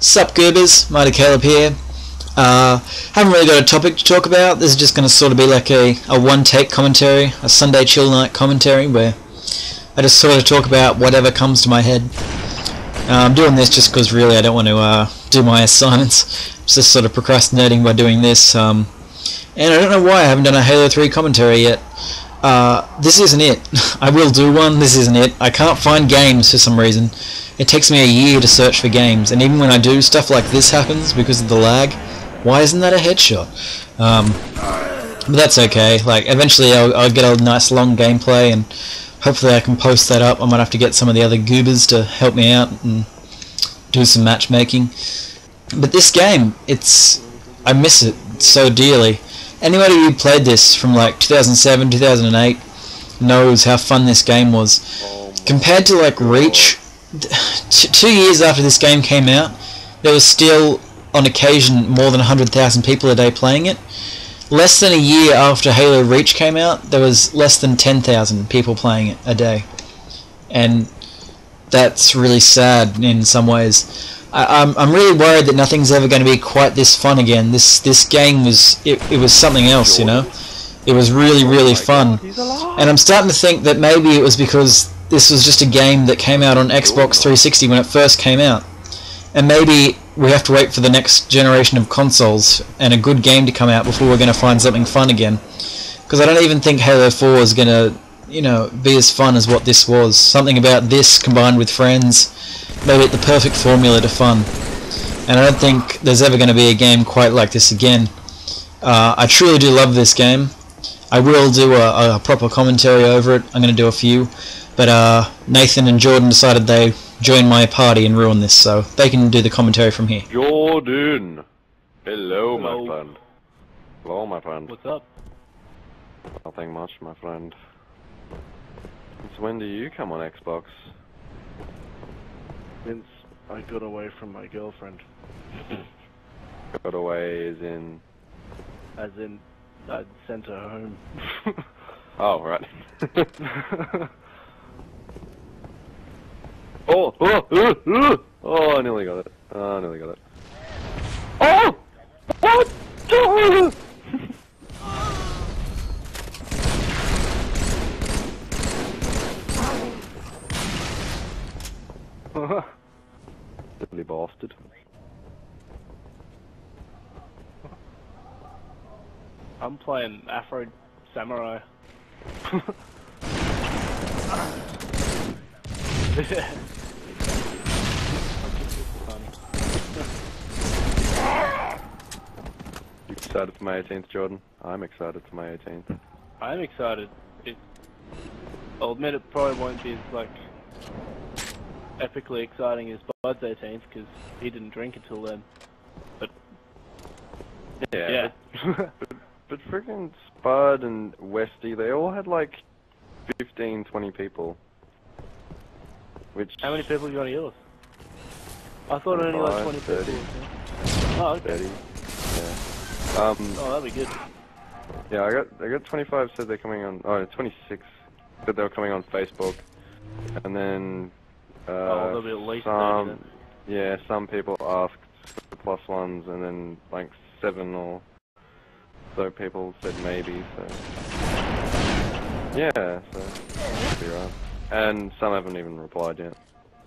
Sup Goobers, Mighty Caleb here. Uh, haven't really got a topic to talk about. This is just going to sort of be like a, a one-take commentary, a Sunday chill night commentary where I just sort of talk about whatever comes to my head. Uh, I'm doing this just because really I don't want to uh, do my assignments. Just sort of procrastinating by doing this. Um, and I don't know why I haven't done a Halo 3 commentary yet. Uh, this isn't it. I will do one, this isn't it. I can't find games for some reason. It takes me a year to search for games, and even when I do, stuff like this happens because of the lag. Why isn't that a headshot? Um, but that's okay. Like, eventually I'll, I'll get a nice long gameplay, and hopefully I can post that up. I might have to get some of the other goobers to help me out and do some matchmaking. But this game, it's... I miss it so dearly. Anybody who played this from like 2007, 2008 knows how fun this game was. Compared to like Reach, two years after this game came out, there was still on occasion more than 100,000 people a day playing it. Less than a year after Halo Reach came out, there was less than 10,000 people playing it a day. And that's really sad in some ways. I, am I'm, I'm really worried that nothing's ever going to be quite this fun again. This this game was it, it was something else, you know. It was really really fun, and I'm starting to think that maybe it was because this was just a game that came out on Xbox 360 when it first came out, and maybe we have to wait for the next generation of consoles and a good game to come out before we're going to find something fun again. Because I don't even think Halo 4 is going to you know, be as fun as what this was. Something about this combined with friends made it the perfect formula to fun. And I don't think there's ever going to be a game quite like this again. Uh, I truly do love this game. I will do a, a, proper commentary over it. I'm going to do a few. But uh, Nathan and Jordan decided they join my party and ruin this, so they can do the commentary from here. Jordan! Hello, Hello. my friend. Hello, my friend. What's up? Nothing much, my friend. Since when do you come on Xbox? Since I got away from my girlfriend. got away as in... As in, I sent her home. oh, right. oh, oh, oh, oh, oh, I nearly got it. Oh, I nearly got it. Oh! oh what? Uh-huh. Silly bastard. I'm playing Afro Samurai. you excited for my 18th, Jordan? I'm excited for my 18th. I'm excited. It, I'll admit it probably won't be as, like epically exciting as Bud's 18th because he didn't drink until then. But yeah, yeah. but, but, freaking Spud and Westy, they all had like 15, 20 people. Which how many people you got on yours? I thought only like 20 30. people. Oh, okay. 30. Yeah. Um. Oh, that'd be good. Yeah, I got I got 25 said they're coming on. Oh, 26 said they were coming on Facebook, and then uh, oh, there'll be at least some, Yeah, some people asked for plus ones, and then like seven or so people said maybe. So yeah, so be right. And some haven't even replied yet.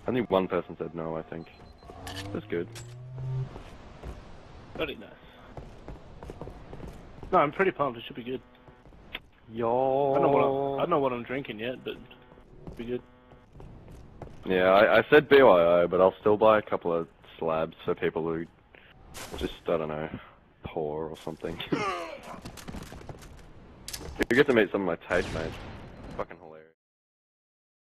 Only one person said no, I think. That's good. Very nice. No, I'm pretty pumped. It should be good. Yo. I don't know what I'm, I don't know what I'm drinking yet, but it'll be good. Yeah, I, I said BYO, but I'll still buy a couple of slabs for people who just, I don't know, poor or something. you get to meet some of my taste mates.